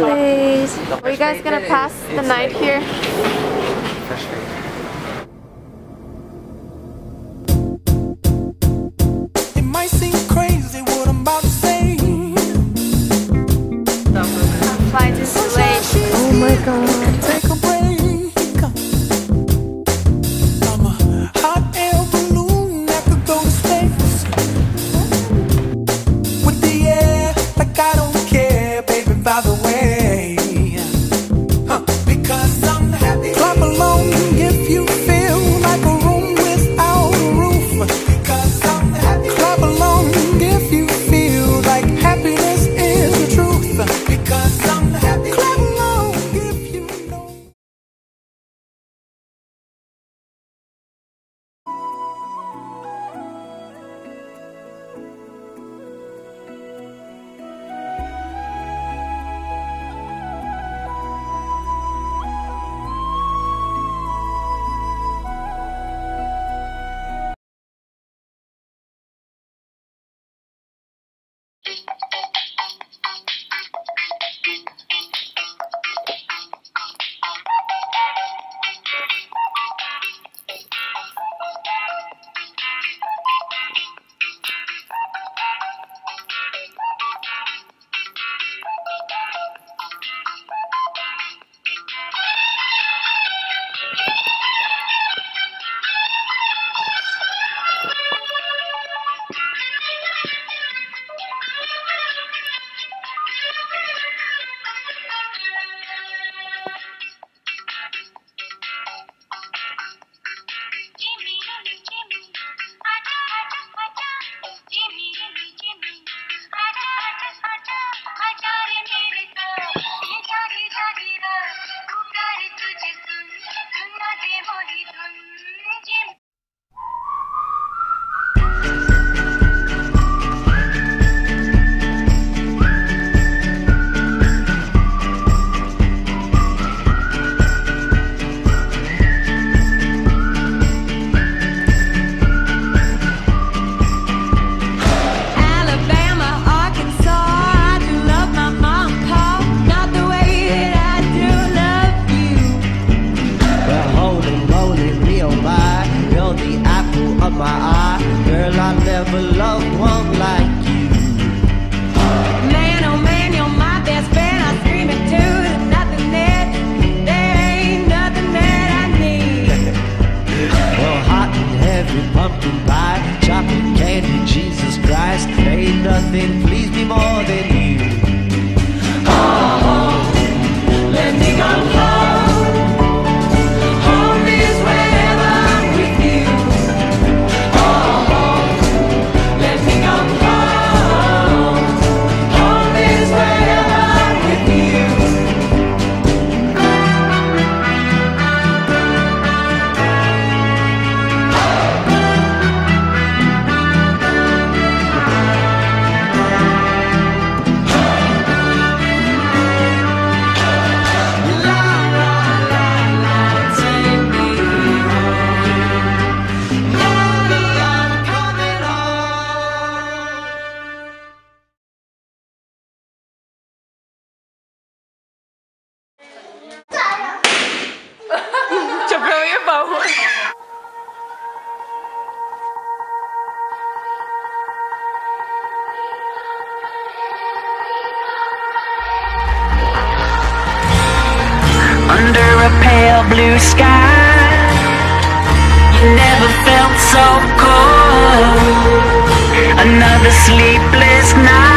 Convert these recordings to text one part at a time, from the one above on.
Are you guys gonna pass the night here? Bye. under a pale blue sky. You never felt so cold. Another sleepless night.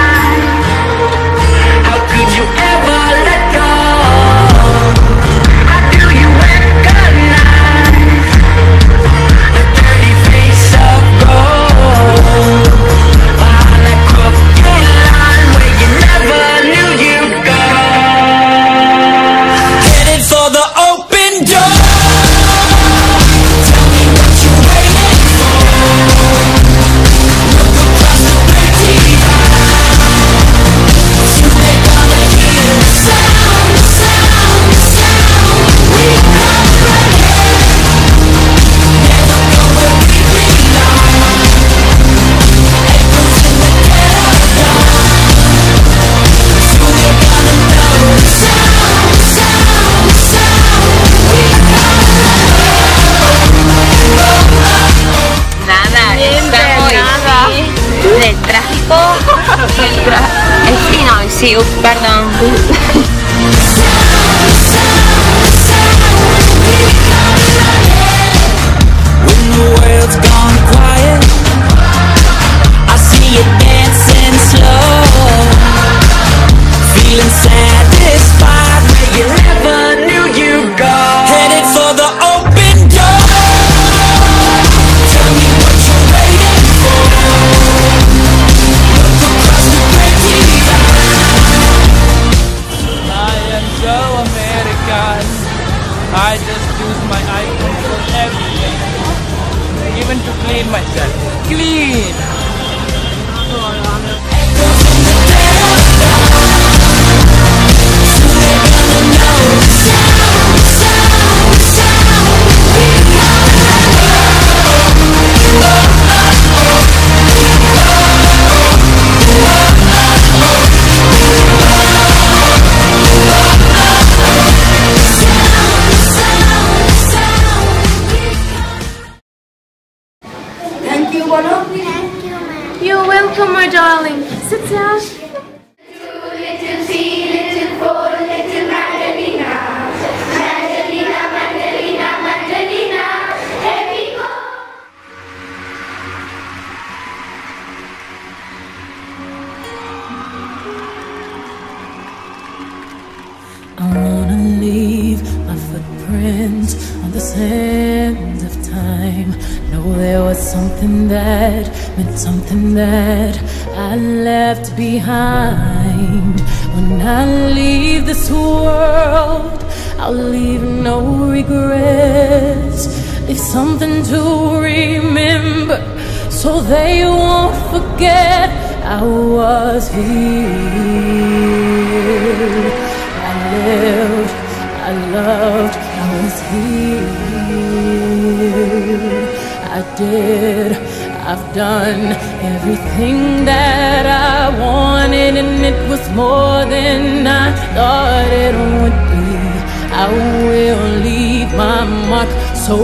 Silva. Espinocio, perdón. Clean! Footprints on the sands of time. Know there was something that meant something that I left behind. When I leave this world, I'll leave no regrets. Leave something to remember so they won't forget I was here. I lived, I loved, I was here. I did, I've done everything that I wanted, and it was more than I thought it would be. I will leave my mark so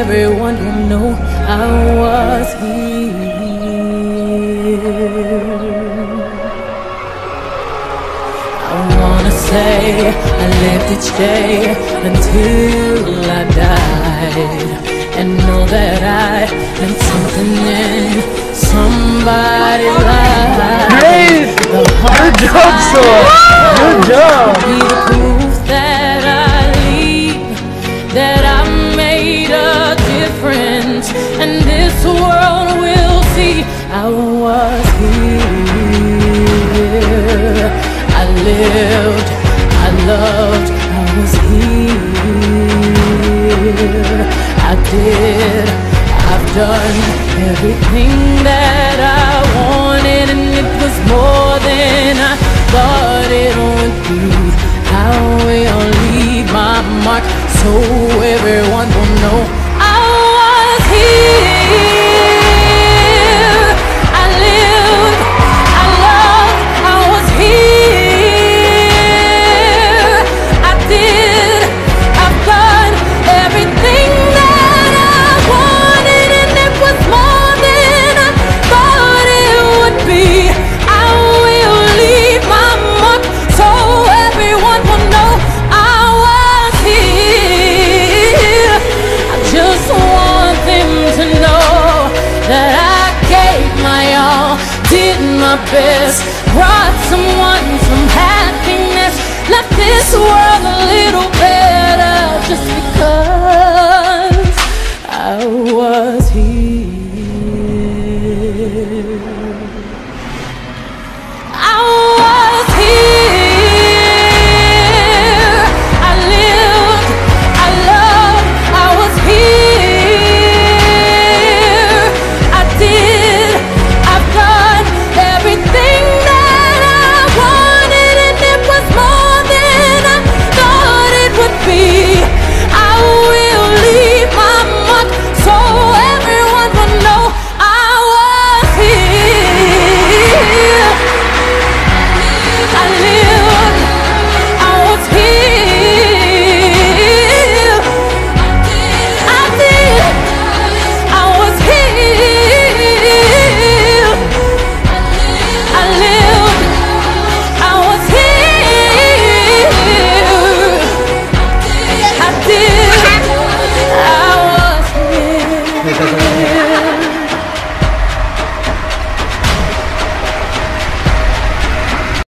everyone will know I was here. Say I lived each day until I died And know that I meant something in somebody's life Great! Good job, Soa! Good job! Be the proof that I leave That I made a difference And this world will see I was did, I've done everything that I wanted, and it was more than I thought it would be. I will leave my mark so everyone